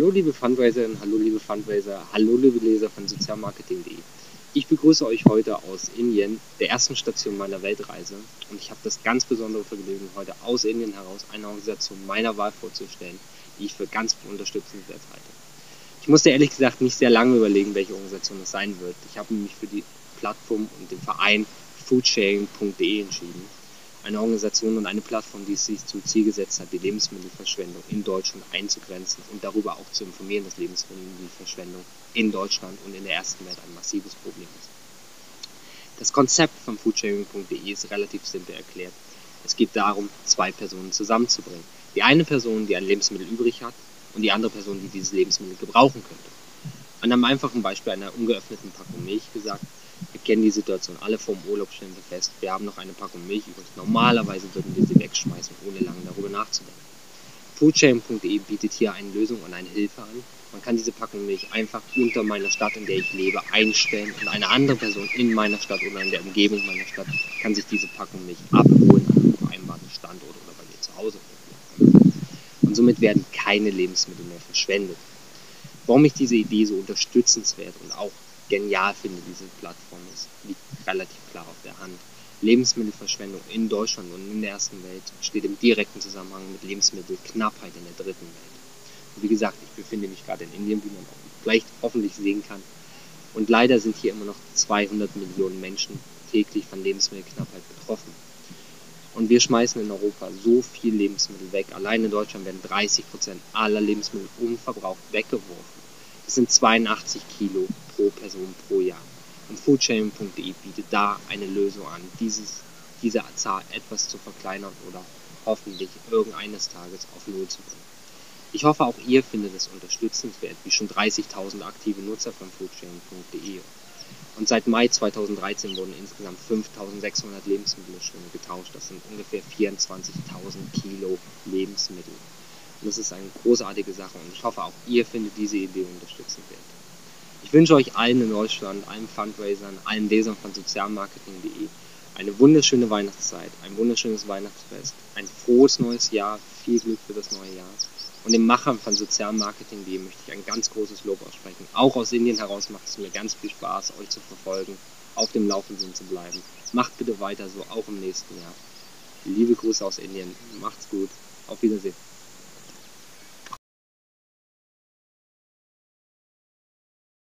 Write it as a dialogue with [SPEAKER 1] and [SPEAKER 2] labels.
[SPEAKER 1] Hallo liebe Fundraiserinnen, hallo liebe Fundraiser, hallo liebe Leser von sozialmarketing.de. Ich begrüße euch heute aus Indien, der ersten Station meiner Weltreise. Und ich habe das ganz besondere Vergnügen, heute aus Indien heraus eine Organisation meiner Wahl vorzustellen, die ich für ganz unterstützenswert halte. Ich musste ehrlich gesagt nicht sehr lange überlegen, welche Organisation es sein wird. Ich habe mich für die Plattform und den Verein foodsharing.de entschieden eine Organisation und eine Plattform, die es sich zum Ziel gesetzt hat, die Lebensmittelverschwendung in Deutschland einzugrenzen und darüber auch zu informieren, dass Lebensmittelverschwendung in Deutschland und in der ersten Welt ein massives Problem ist. Das Konzept von foodsharing.de ist relativ simpel erklärt. Es geht darum, zwei Personen zusammenzubringen. Die eine Person, die ein Lebensmittel übrig hat und die andere Person, die dieses Lebensmittel gebrauchen könnte. An einem einfachen Beispiel einer ungeöffneten Packung Milch gesagt, wir kennen die Situation alle vom Urlaub stellen wir fest. Wir haben noch eine Packung Milch übrig. Normalerweise würden wir sie wegschmeißen, ohne lange darüber nachzudenken. Foodchain.de bietet hier eine Lösung und eine Hilfe an. Man kann diese Packung Milch einfach unter meiner Stadt, in der ich lebe, einstellen und eine andere Person in meiner Stadt oder in der Umgebung meiner Stadt kann sich diese Packung Milch abholen an einem vereinbarten Standort oder bei mir zu Hause. Und somit werden keine Lebensmittel mehr verschwendet. Warum ich diese Idee so unterstützenswert und auch genial finde, diese Plattform ist, liegt relativ klar auf der Hand. Lebensmittelverschwendung in Deutschland und in der ersten Welt steht im direkten Zusammenhang mit Lebensmittelknappheit in der dritten Welt. Und wie gesagt, ich befinde mich gerade in Indien, wie man auch vielleicht hoffentlich sehen kann. Und leider sind hier immer noch 200 Millionen Menschen täglich von Lebensmittelknappheit betroffen. Und wir schmeißen in Europa so viel Lebensmittel weg. Allein in Deutschland werden 30 Prozent aller Lebensmittel unverbraucht weggeworfen. Das sind 82 Kilo pro Person pro Jahr. Und foodshaming.de bietet da eine Lösung an, dieses, diese Zahl etwas zu verkleinern oder hoffentlich irgendeines Tages auf Null zu bringen. Ich hoffe, auch ihr findet es unterstützenswert, wie schon 30.000 aktive Nutzer von foodshaming.de. Und seit Mai 2013 wurden insgesamt 5.600 Lebensmittelschwimmen getauscht. Das sind ungefähr 24.000 Kilo Lebensmittel. Und das ist eine großartige Sache und ich hoffe auch ihr findet diese Idee unterstützenswert. Ich wünsche euch allen in Deutschland, allen Fundraisern, allen Lesern von sozialmarketing.de eine wunderschöne Weihnachtszeit, ein wunderschönes Weihnachtsfest, ein frohes neues Jahr, viel Glück für das neue Jahr. Und den Machern von sozialmarketing.de möchte ich ein ganz großes Lob aussprechen. Auch aus Indien heraus macht es mir ganz viel Spaß, euch zu verfolgen, auf dem Laufenden zu bleiben. Macht bitte weiter so, auch im nächsten Jahr. Liebe Grüße aus Indien. Macht's gut. Auf Wiedersehen.